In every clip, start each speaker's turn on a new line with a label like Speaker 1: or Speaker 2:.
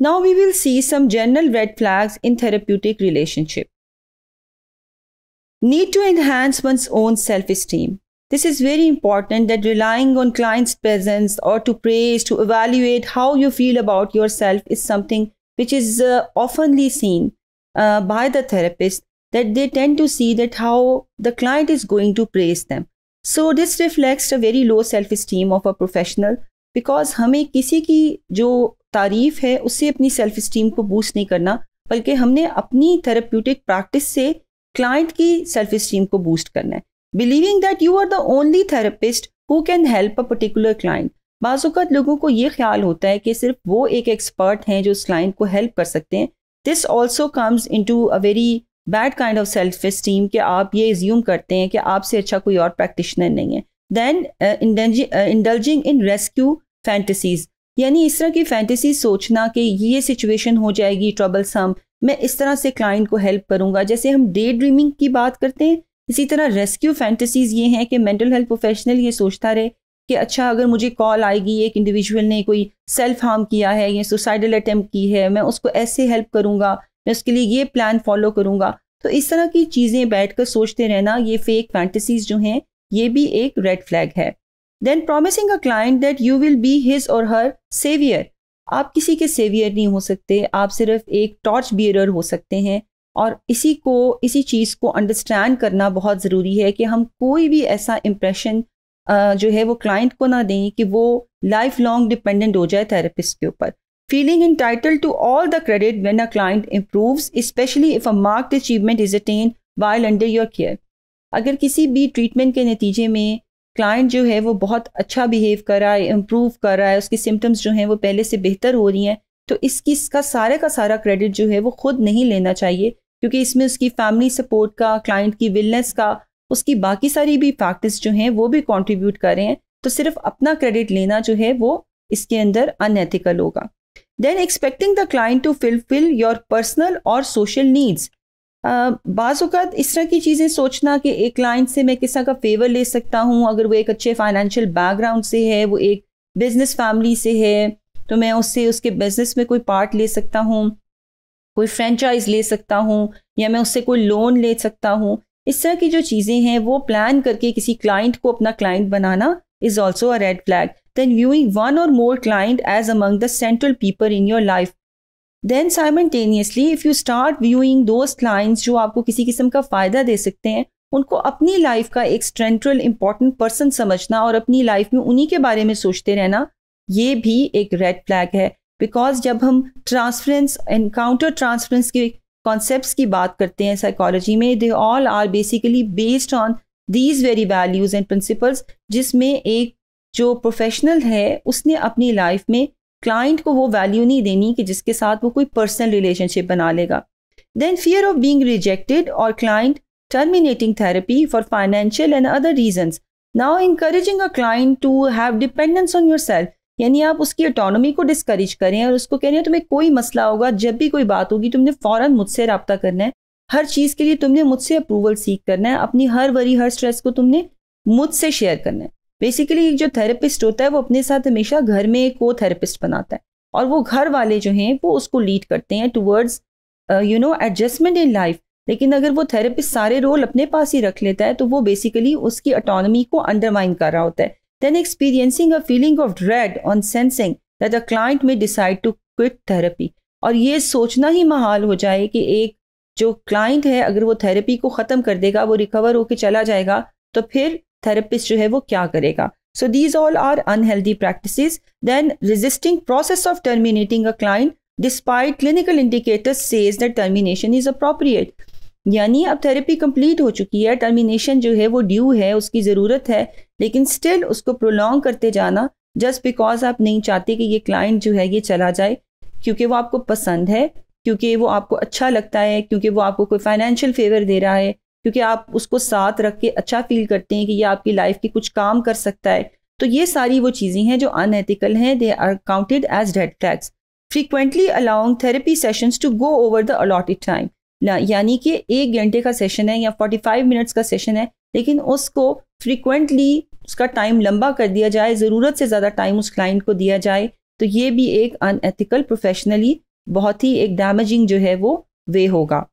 Speaker 1: Now we will see some general red flags in therapeutic relationship. Need to enhance one's own self-esteem. This is very important that relying on client's presence or to praise, to evaluate how you feel about yourself is something which is uh, oftenly seen uh, by the therapist that they tend to see that how the client is going to praise them. So this reflects a very low self-esteem of a professional because हमें किसी की जो तारीफ़ है, उससे अपनी self esteem को boost नहीं करना, बल्कि हमने अपनी थेरेप्यूटिक प्रैक्टिस से क्लाइंट की सेल्फ इस्टीम को बूस्ट करना है। Believing that you are the only therapist who can help a particular client बाज़ात लोगों को ये ख्याल होता है कि सिर्फ़ वो एक एक्सपर्ट हैं जो उस क्लाइंट को हेल्प कर सकते हैं। This also comes into a very bad kind of self esteem कि आप ये एज्यूम करते हैं कि आपसे अच्छा कोई और प्रैक्टिशनर नहीं है। Then indulging in rescue fantasies यानी इस तरह की फैंटेसी सोचना कि ये सिचुएशन हो जाएगी ट्रबल सम मैं इस तरह से क्लाइंट को हेल्प करूँगा। जैसे हम डे ड्रीमिंग की बात करते हैं, इसी तरह रेस्क्यू फैंटेसीज ये हैं कि मेंटल हेल्थ प्रोफेशनल ये सोचता रहे कि अच्छा अगर मुझे कॉल आएगी, एक इंडिविजुअल ने कोई सेल्फ हार्म किया है, या सुसाइडल अटैम्प्ट की है, मैं उसको ऐसे हेल्प करूँगा, मैं उसके लिए ये प्लान फॉलो करूँगा। तो इस तरह की चीज़ें बैठ कर सोचते रहना, ये फेक फैंटेसीज जो हैं, ये भी एक रेड फ्लैग है। Then promising a client that you will be his or her saviour आप किसी के सेवियर नहीं हो सकते, आप सिर्फ़ एक टॉर्च बियरर हो सकते हैं और इसी को, इसी चीज़ को अंडरस्टैंड करना बहुत ज़रूरी है कि हम कोई भी ऐसा इम्प्रेशन जो है वो क्लाइंट को ना दें कि वो लाइफ लॉन्ग डिपेंडेंट हो जाए थेरेपिस्ट के ऊपर। Feeling entitled to all the credit when a client improve specially if a marked achievement is attain while under your care अगर किसी भी ट्रीटमेंट के नतीजे में क्लाइंट जो है वो बहुत अच्छा बिहेव कर रहा है इम्प्रूव कर रहा है, उसकी सिम्टम्स जो हैं वो पहले से बेहतर हो रही हैं तो इसकी, इसका सारे का सारा क्रेडिट जो है वो खुद नहीं लेना चाहिए, क्योंकि इसमें उसकी फैमिली सपोर्ट का क्लाइंट की विलनेस का, उसकी बाकी सारी भी फैक्टर्स जो हैं वो भी कॉन्ट्रीब्यूट कर रहे हैं तो सिर्फ़ अपना क्रेडिट लेना जो है वो इसके अंदर अनएथिकल होगा। Then expecting the client to fulfil your personal और सोशल नीड्स बाज़ात इस तरह की चीज़ें सोचना कि एक क्लाइंट से मैं किस तरह का फेवर ले सकता हूँ, अगर वो एक अच्छे फाइनेंशियल बैकग्राउंड से है, वो एक बिज़नेस फैमिली से है तो मैं उससे, उसके बिज़नेस में कोई पार्ट ले सकता हूँ, कोई फ्रेंचाइज ले सकता हूँ, या मैं उससे कोई लोन ले सकता हूँ। इस तरह की जो चीज़ें हैं, वो प्लान करके किसी क्लाइंट को अपना client banana is also a red flag then viewing one or more client as among the central people in your life then simultaneously if you start viewing those clients जो आपको किसी किस्म का फ़ायदा दे सकते हैं, उनको अपनी लाइफ का एक स्ट्रेंट्रल इंपॉर्टेंट पर्सन समझना और अपनी लाइफ में उन्हीं के बारे में सोचते रहना, ये भी एक रेड फ्लैग है। बिकॉज़ जब हम ट्रांसफरेंस एनकाउंटर ट्रांसफरेंस के कॉन्सेप्ट की बात करते हैं साइकोलॉजी में they all are basically based on these very values and principles जिसमें एक जो प्रोफेशनल है, उसने अपनी लाइफ में क्लाइंट को वो वैल्यू नहीं देनी कि जिसके साथ वो कोई पर्सनल रिलेशनशिप बना लेगा। Then fear of being rejected or client terminating therapy for financial and other reason now encouraging a client to have dependence on yourself यानी आप उसकी ऑटोनॉमी को डिस्करेज करें और उसको कह रहे हैं, तुम्हें कोई मसला होगा, जब भी कोई बात होगी, तुमने फ़ौरन मुझसे रबता करना है। हर चीज़ के लिए तुमने मुझसे अप्रूवल सीख करना है। अपनी हर वरी हर स्ट्रेस को तुमने मुझसे शेयर करना है। बेसिकली एक जो थेरेपिस्ट होता है, वो अपने साथ हमेशा घर में एक को थेरेपिस्ट बनाता है। और वो घर वाले जो हैं, वो उसको लीड करते हैं towards you know adjustment in life लेकिन अगर वो थेरेपिस्ट सारे रोल अपने पास ही रख लेता है तो वो बेसिकली उसकी अटोनमी को अंडरमाइन कर रहा होता है। Then experiencing a feeling of dread on sensing that a client may decide to quit therapy और ये सोचना ही महाल हो जाए कि एक जो क्लाइंट है, अगर वो थेरेपी को ख़त्म कर देगा, वो रिकवर होकर चला जाएगा तो फिर थेरेपिस्ट जो है वो क्या करेगा? So these all are unhealthy practice then resisting process of terminating a client despite clinical indicators says that termination is appropriate यानी अब थेरेपी कंप्लीट हो चुकी है टर्मिनेशन जो है वो ड्यू है, उसकी ज़रूरत है, लेकिन स्टिल उसको प्रोलॉन्ग करते जाना जस्ट बिकॉज़ आप नहीं चाहते कि ये क्लाइंट जो है ये चला जाए, क्योंकि वो आपको पसंद है, क्योंकि वो आपको अच्छा लगता है, क्योंकि वो आपको कोई फाइनेंशियल फेवर दे रहा है क्योंकि आप उसको साथ रख के अच्छा फील करते हैं कि ये आपकी लाइफ के कुछ काम कर सकता है। तो ये सारी वो चीज़ें हैं जो अनएथिकल हैं they are counted as red flags frequently allowing therapy sessions to go over the allotted time यानी कि एक घंटे का सेशन है या 45 मिनट्स का सेशन है, लेकिन उसको फ्रीक्वेंटली उसका टाइम लंबा कर दिया जाए, ज़रूरत से ज़्यादा टाइम उस क्लाइंट को दिया जाए तो ये भी एक अनएथिकल प्रोफेशनली बहुत ही एक डैमेजिंग जो है वो वे होगा।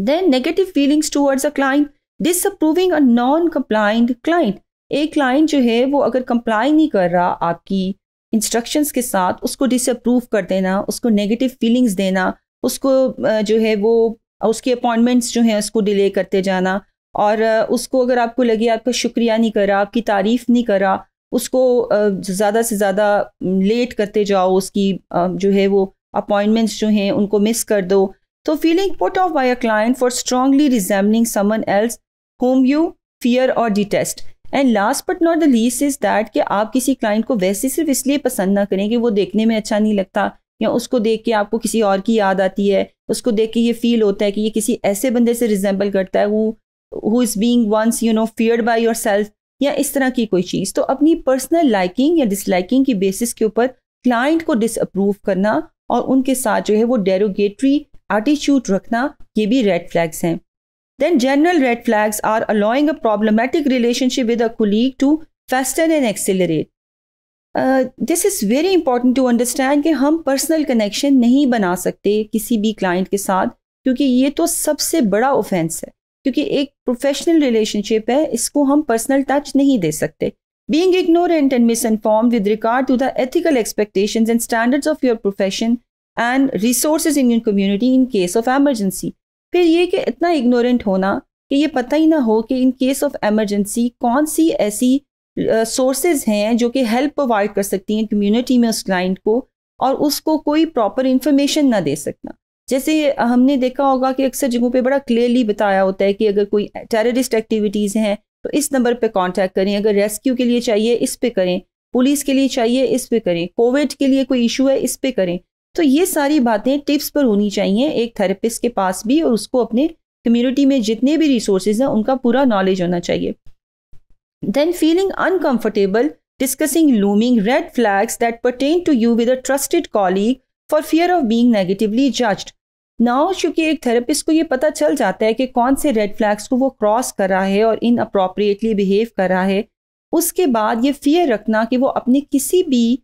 Speaker 1: Then negative feelings towards a client disapproving a non compliant client एक क्लाइंट जो है, वो अगर कंप्लाई नहीं कर रहा आपकी इंस्ट्रक्शंस के साथ, उसको डिसअप्रूव कर देना, उसको नेगेटिव फीलिंग्स देना, उसको जो है वो, उसके अपॉइंटमेंट्स जो हैं, उसको डिले करते जाना और उसको अगर आपको लगे आपका शुक्रिया नहीं करा, आपकी तारीफ़ नहीं करा, उसको ज़्यादा से ज़्यादा लेट करते जाओ, उसकी जो है वो अपॉइंटमेंट्स जो हैं, उनको मिस कर दो तो feeling put off by a client for strongly resembling someone else whom you fear or detest and last but not the least is that कि आप किसी क्लाइंट को वैसे सिर्फ़ इसलिए पसंद ना करें कि वो देखने में अच्छा नहीं लगता या उसको देख के आपको किसी और की याद आती है, उसको देख के ये फील होता है कि ये किसी ऐसे बंदे से रिजेंबल करता है वो who is being once you know feared by yourself या इस तरह की कोई चीज़। तो अपनी पर्सनल लाइकिंग या डिसलाइकिंग की बेसिस के ऊपर क्लाइंट को डिसअप्रूव करना और उनके साथ जो है वो डेरोगेटरी एटीट्यूड रखना, ये भी रेड फ्लैग्स हैं। Then general red flags are allowing a problematic relationship with a colleague to fester and accelerate this is very important to understand कि हम पर्सनल कनेक्शन नहीं बना सकते किसी भी क्लाइंट के साथ, क्योंकि ये तो सबसे बड़ा ऑफेंस है। क्योंकि एक प्रोफेशनल रिलेशनशिप है, इसको हम पर्सनल टच नहीं दे सकते। Being ignorant and misinform with regard to the ethical expectation and standards of your profession and resource in your community in case of emergency फिर ये कि इतना इग्नोरेंट होना कि ये पता ही ना हो कि इन केस ऑफ़ एमरजेंसी कौन सी ऐसी सोर्सेज हैं जो कि हेल्प प्रोवाइड कर सकती हैं कम्युनिटी में उस क्लाइंट को और उसको कोई प्रॉपर इंफॉर्मेशन ना दे सकना। जैसे हमने देखा होगा कि अक्सर जगहों पे बड़ा क्लियरली बताया होता है कि अगर कोई टेररिस्ट एक्टिविटीज़ हैं तो इस नंबर पे कांटेक्ट करें, अगर रेस्क्यू के लिए चाहिए इस पे करें पुलिस के लिए चाहिए इस पे करें कोविड के लिए कोई इशू है इस पे करें। तो ये सारी बातें टिप्स पर होनी चाहिए एक थेरेपिस्ट के पास भी और उसको अपने कम्युनिटी में जितने भी रिसोर्सेज हैं, उनका पूरा नॉलेज होना चाहिए। Then feeling uncomfortable discussing looming red flags that pertain to you with a trusted colleague for fear of being negatively judged now चूँकि एक थेरेपिस्ट को ये पता चल जाता है कि कौन से रेड फ्लैग्स को वो क्रॉस कर रहा है और इन अप्रोप्रिएटली बिहेव कर रहा है, उसके बाद ये फियर रखना कि वो अपने किसी भी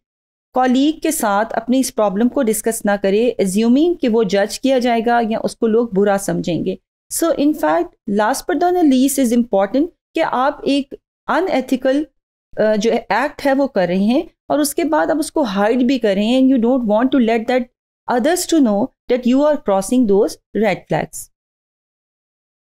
Speaker 1: कॉलीग के साथ अपनी इस प्रॉब्लम को डिस्कस ना करे एज्यूमिंग कि वो जज किया जाएगा या उसको लोग बुरा समझेंगे सो इनफैक्ट लास्ट पर द लीस्ट इज़ इंपॉर्टेंट कि आप एक अनएथिकल जो एक्ट है वो कर रहे हैं और उसके बाद आप उसको हाइड भी कर रहे हैं and you don't want to let that others to know that you are crossing those red flags.